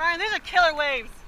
Ryan, these are killer waves.